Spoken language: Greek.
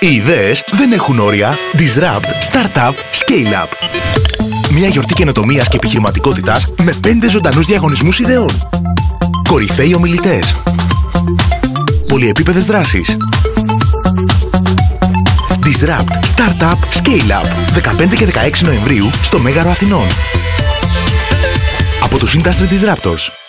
Οι ιδέες δεν έχουν όρια. Disrupt, Startup, Scale Up. Μια γιορτή καινοτομίας και επιχειρηματικότητας με 5 ζωντανούς διαγωνισμούς ιδεών. Κορυφαίοι ομιλητές. Πολυεπίπεδες δράσεις. Disrupt, Startup, Scale Up. 15 και 16 Νοεμβρίου στο Μέγαρο Αθηνών. Από τους Industry Disruptors.